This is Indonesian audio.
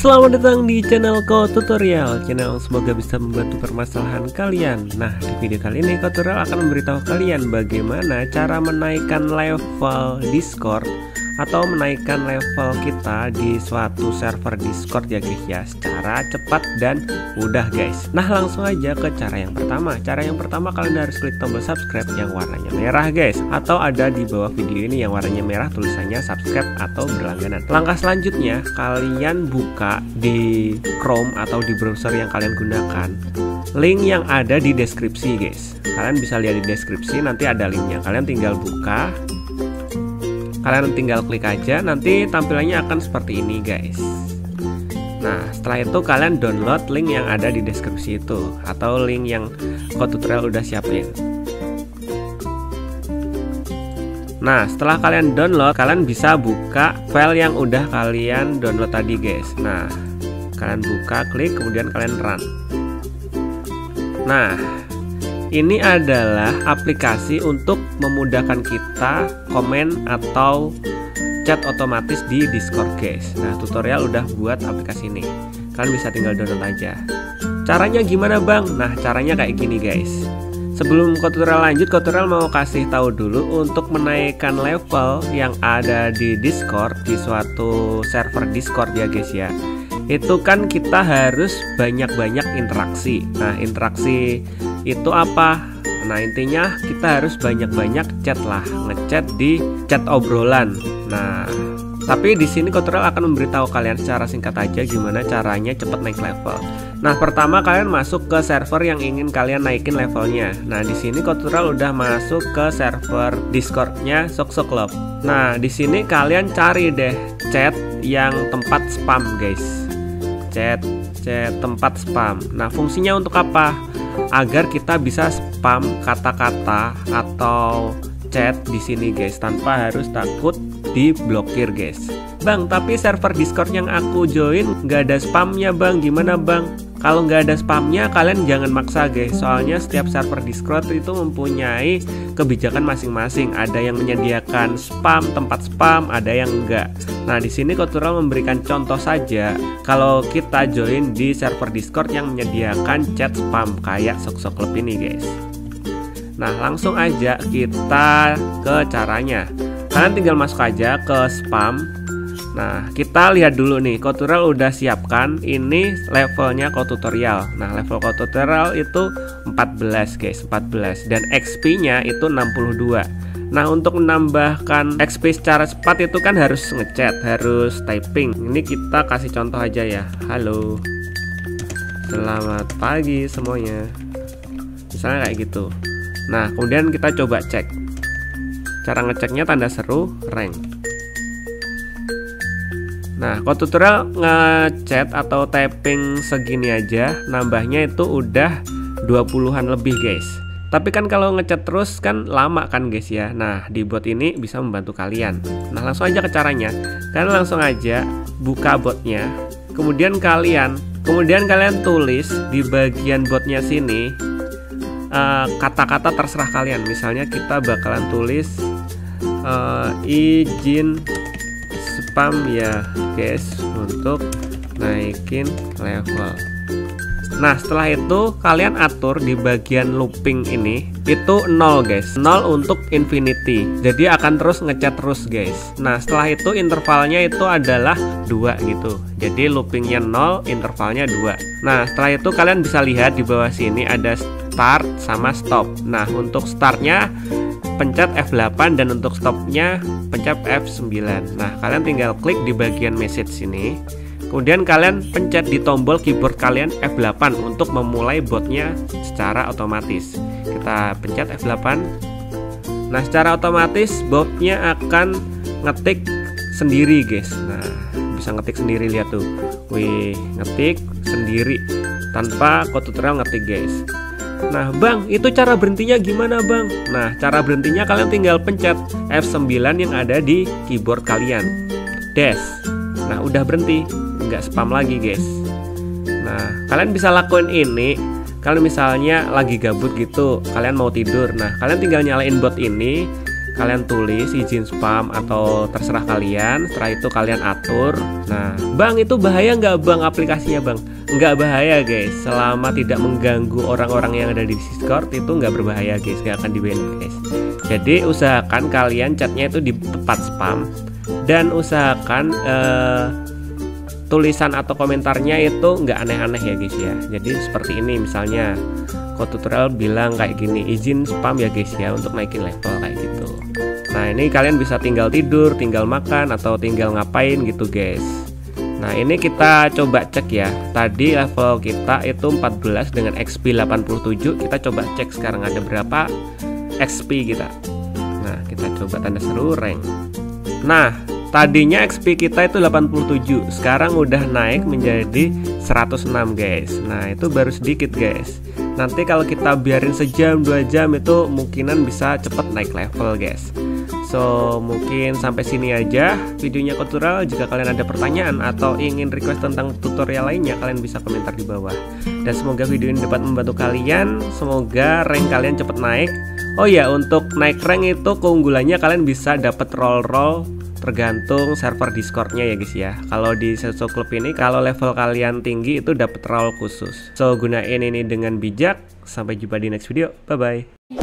Selamat datang di channel Ko Tutorial. Channel yang semoga bisa membantu permasalahan kalian. Nah di video kali ini Ko Tutorial akan memberitahu kalian Bagaimana cara menaikkan level Discord atau menaikkan level kita di suatu server Discord ya guys ya secara cepat dan mudah guys. Nah langsung aja ke cara yang pertama. Cara yang pertama kalian harus klik tombol subscribe yang warnanya merah guys atau ada di bawah video ini yang warnanya merah tulisannya subscribe atau berlangganan. Langkah selanjutnya kalian buka di Chrome atau di browser yang kalian gunakan link yang ada di deskripsi guys. Kalian bisa lihat di deskripsi nanti ada linknya. Kalian tinggal buka kalian tinggal klik aja nanti tampilannya akan seperti ini guys. Nah setelah itu kalian download link yang ada di deskripsi itu atau link yang kode tutorial udah siapin. Nah setelah kalian download kalian bisa buka file yang udah kalian download tadi guys. Nah kalian buka klik kemudian kalian run. Nah ini adalah aplikasi untuk memudahkan kita komen atau chat otomatis di Discord guys Nah tutorial udah buat aplikasi ini Kalian bisa tinggal download aja Caranya gimana bang? Nah caranya kayak gini guys Sebelum tutorial lanjut, tutorial mau kasih tahu dulu untuk menaikkan level yang ada di Discord di suatu server Discord ya guys ya. Itu kan kita harus banyak-banyak interaksi. Nah, interaksi itu apa? Nah intinya kita harus banyak-banyak chat lah, ngechat di chat obrolan. Nah tapi di sini Kotural akan memberitahu kalian secara singkat aja gimana caranya cepat naik level. Nah pertama kalian masuk ke server yang ingin kalian naikin levelnya. Nah di sini Kotural udah masuk ke server Discordnya Sokso Club. Nah di sini kalian cari deh chat yang tempat spam guys. Chat chat tempat spam. Nah fungsinya untuk apa? Agar kita bisa spam kata-kata atau chat di sini guys tanpa harus takut diblokir guys. Bang, tapi server Discord yang aku join nggak ada spamnya bang, gimana bang? Kalau nggak ada spamnya, kalian jangan maksa guys. Soalnya setiap server Discord itu mempunyai kebijakan masing-masing. Ada yang menyediakan spam, tempat spam, ada yang enggak. Nah, di sini Kotural memberikan contoh saja. Kalau kita join di server Discord yang menyediakan chat spam kayak sok-sok klub ini guys. Nah, langsung aja kita ke caranya. Kalian tinggal masuk aja ke spam Nah, kita lihat dulu nih, tutorial udah siapkan ini levelnya tutorial. Nah, level tutorial itu 14 guys, 14 dan XP-nya itu 62. Nah, untuk menambahkan XP secara cepat itu kan harus ngechat, harus typing. Ini kita kasih contoh aja ya. Halo. Selamat pagi semuanya. Misalnya kayak gitu. Nah, kemudian kita coba cek. Cara ngeceknya tanda seru rank. Nah, kalau tutorial ngechat atau typing segini aja, nambahnya itu udah 20-an lebih, guys. Tapi kan kalau ngechat terus kan lama kan, guys ya. Nah, di bot ini bisa membantu kalian. Nah, langsung aja ke caranya. Kalian langsung aja buka botnya. Kemudian kalian, kemudian kalian tulis di bagian botnya sini eh, kata-kata uh, terserah kalian. Misalnya kita bakalan tulis uh, izin spam ya guys untuk naikin level. Nah setelah itu kalian atur di bagian looping ini itu 0 guys. 0 untuk infinity. Jadi akan terus ngecat terus guys. Nah setelah itu intervalnya itu adalah 2 gitu. Jadi loopingnya 0 intervalnya 2 Nah setelah itu kalian bisa lihat di bawah sini ada start sama stop. Nah untuk startnya pencet F8 dan untuk stopnya pencet F9 nah kalian tinggal klik di bagian message sini. Kemudian kalian pencet di tombol keyboard kalian F8 untuk memulai botnya secara otomatis. Kita pencet F8 nah secara otomatis botnya akan ngetik sendiri guys. Nah bisa ngetik sendiri lihat tuh. Wih ngetik sendiri tanpa kode tutorial ngetik guys Nah bang itu cara berhentinya gimana bang? Nah cara berhentinya kalian tinggal pencet F9 yang ada di keyboard kalian. Dash Nah udah berhenti. Nggak spam lagi guys. Nah kalian bisa lakuin ini Kalau misalnya lagi gabut gitu Kalian mau tidur. Nah kalian tinggal nyalain bot ini. Kalian tulis izin spam atau terserah kalian. Setelah itu kalian atur. Nah bang itu bahaya nggak bang aplikasinya bang nggak bahaya guys. Selama tidak mengganggu orang-orang yang ada di Discord itu nggak berbahaya guys. Nggak akan di guys. Jadi usahakan kalian chatnya itu di tempat spam. Dan usahakan uh, tulisan atau komentarnya itu nggak aneh-aneh ya guys ya. Jadi seperti ini misalnya kode tutorial bilang kayak gini izin spam ya guys ya untuk naikin level kayak gitu. Nah ini kalian bisa tinggal tidur tinggal makan atau tinggal ngapain gitu guys nah ini kita coba cek ya tadi level kita itu 14 dengan XP 87 kita coba cek sekarang ada berapa XP kita nah kita coba tanda seru rank nah Tadinya XP kita itu 87, sekarang udah naik menjadi 106 guys. Nah, itu baru sedikit guys. Nanti kalau kita biarin sejam dua jam itu mungkinan bisa cepet naik level guys. So mungkin sampai sini aja videonya tutorial. Jika kalian ada pertanyaan atau ingin request tentang tutorial lainnya, kalian bisa komentar di bawah. Dan semoga video ini dapat membantu kalian. Semoga rank kalian cepet naik. Oh ya, untuk naik rank itu keunggulannya kalian bisa dapat roll roll tergantung server Discordnya ya guys ya. Kalau di Seso Club ini kalau level kalian tinggi itu dapat role khusus. So gunain ini dengan bijak. Sampai jumpa di next video. Bye bye.